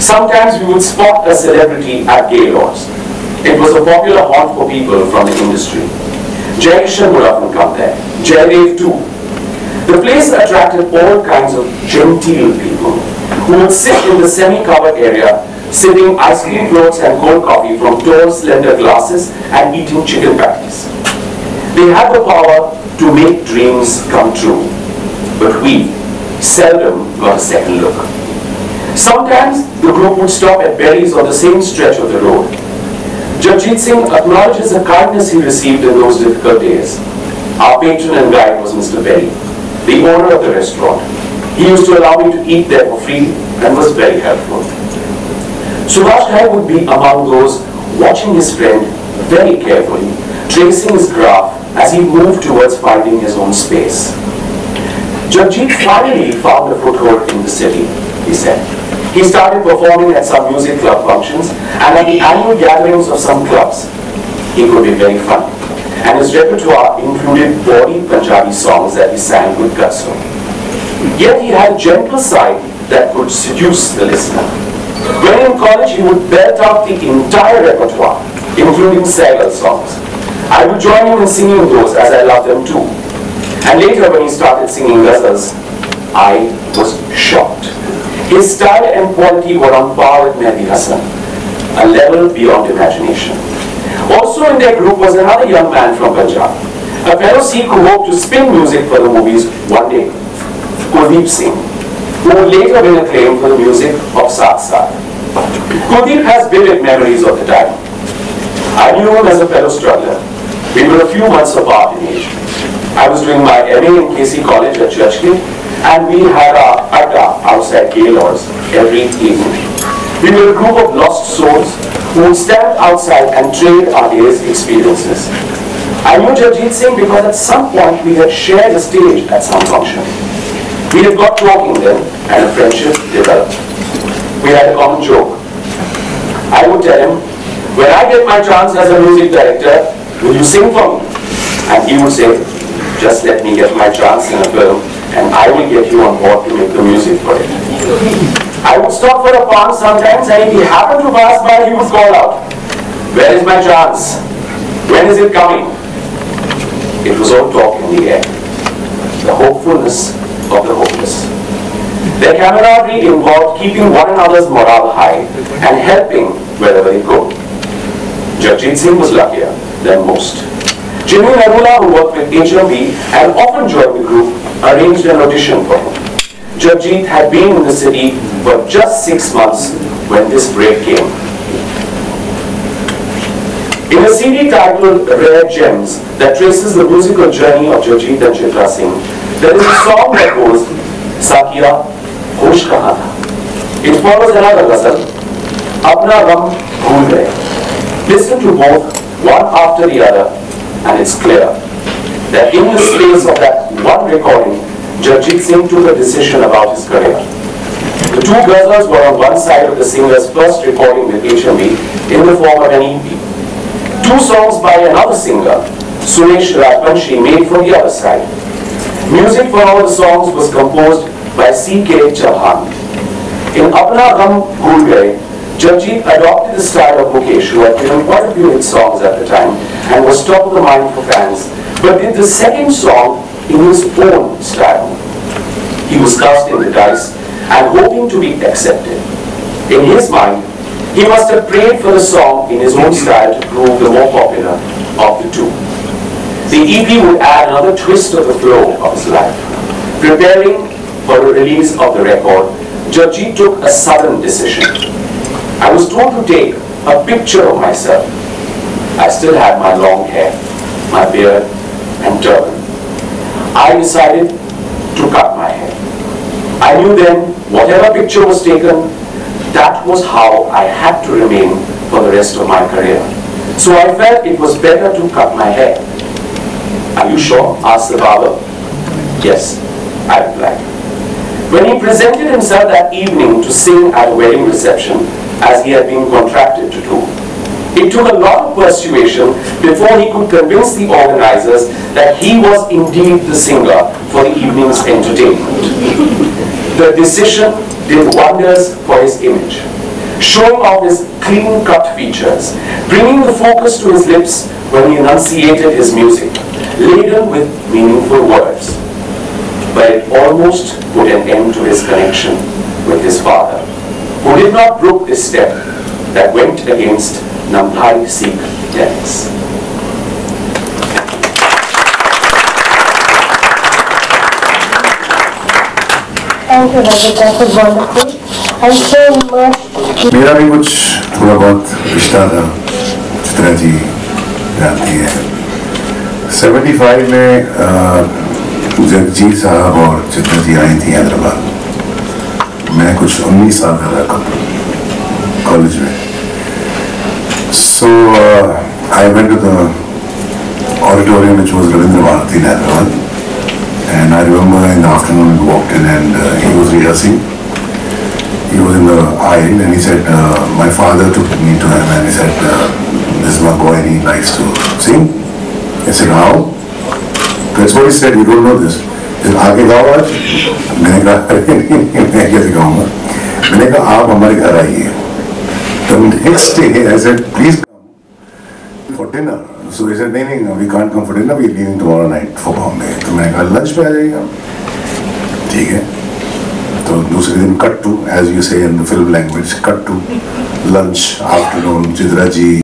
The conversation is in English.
Sometimes we would spot a celebrity at Gaylords. It was a popular haunt for people from the industry. Jaikishan would often come there. Jaydev too. The place attracted all kinds of genteel people who would sit in the semi-covered area sipping ice cream floats and cold coffee from tall, slender glasses and eating chicken patties. They had the power to make dreams come true, but we seldom got a second look. Sometimes the group would stop at Berry's on the same stretch of the road. Jagjit Singh acknowledges the kindness he received in those difficult days. Our patron and guide was Mr. Berry, the owner of the restaurant. He used to allow me to eat there for free and was very helpful. Subhash Ghai would be among those watching his friend very carefully, tracing his graph as he moved towards finding his own space. Jagjit finally found a foothold in the city, he said. He started performing at some music club functions and at the annual gatherings of some clubs. He could be very funny, and his repertoire included bawdy Punjabi songs that he sang with gusto. Yet he had a gentle side that could seduce the listener. When in college, he would belt out the entire repertoire, including Sehgal songs. I would join him in singing those as I loved them too. And later when he started singing ghazals, I was shocked. His style and quality were on par with Mehdi Hassan, a level beyond imagination. Also in their group was another young man from Punjab, a fellow Sikh who hoped to spin music for the movies one day, Kuldeep Singh, who would later win acclaim for the music of Saath Saath. Kuldeep has vivid memories of the time. I knew him as a fellow struggler. We were a few months apart in age. I was doing my MA in KC College at Churchgate and we had our adda outside Gaylords every evening. We were a group of lost souls who would stand outside and trade our experiences. I knew Jagjit Singh because at some point we had shared a stage at some function. We had got talking then and a friendship developed. We had a common joke. I would tell him, when I get my chance as a music director, will you sing for me? And he would say, just let me get my chance in a film and I will get you on board to make the music for it. I would stop for a pan sometimes and if he happened to pass by, he would call out, where is my chance? When is it coming? It was all talk in the air. The hopefulness of the hopeless. Their camaraderie involved keeping one another's morale high and helping wherever they could. Jagjit Singh was luckier than most. Jimmy Narula, who worked with HMV and often joined the group, arranged an audition for him. Jagjit had been in the city for just six months when this break came. In a CD titled Rare Gems that traces the musical journey of Jagjit and Chitra Singh, there is a song that goes, Sakiya, Hosh Kahan Tha. It follows another ghazal, Apna Gham Bhool. Listen to both, one after the other, and it's clear that in the space of that one recording, Jagjit Singh took a decision about his career. The two ghazals were on one side of the singer's first recording with HMV in the form of an EP. Two songs by another singer, Suresh Rajbanshi, made for the other side. Music for all the songs was composed by C.K. Chauhan. In Apna Gham Bhool Gaye, Jagjit adopted the style of Mukesh, who had given quite a few hit songs at the time and was top of the mind for fans, but did the second song in his own style. He was casting the dice and hoping to be accepted. In his mind, he must have prayed for the song in his own style to prove the more popular of the two. The EP would add another twist to the flow of his life. Preparing for the release of the record, Jagjit took a sudden decision. I was told to take a picture of myself. I still had my long hair, my beard, and turban. I decided to cut my hair. I knew then, whatever picture was taken, that was how I had to remain for the rest of my career. So I felt it was better to cut my hair. Are you sure? asked the barber. Yes, I replied. When he presented himself that evening to sing at a wedding reception, as he had been contracted to do, it took a lot of persuasion before he could convince the organizers that he was indeed the singer for the evening's entertainment. The decision did wonders for his image. showing off his clean-cut features, bringing the focus to his lips when he enunciated his music, laden with meaningful words. But it almost put an end to his connection with his father, who did not brook this step that went against Namphai Sikh tenets. Thank you, Rajat. That was wonderful. I'm so immersed. मेरा भी कुछ थोड़ा बहुत रिश्ता था चित्रा जी जानती है 75 में अ, जगजीत साहब और चित्रा जी आई थी हैदराबाद मैं कुछ 19 साल का था कॉलेज में so I went to the auditorium which was Ravindra Bharati in Hyderabad and I remember in the afternoon we walked in and uh, he was rehearsing he was in the aisle and he said, uh, my father took me to him and he said, uh, this is my boy and he likes to sing. I said, how? That's what he said, you don't know this. He said, आगे गाओ आज मैंने कहा अरे मैं कैसे गाऊँगा मैंने कहा आप हमारे घर आइए The next day I said, please come for dinner. So he said, नहीं नहीं we can't come for dinner, we're leaving tomorrow night for Bombay. तो मैंने कहा लंच पे आ जाइएगा ठीक है तो दूसरे दिन cut to as you say in film language cut to lunch afternoon Chitra ji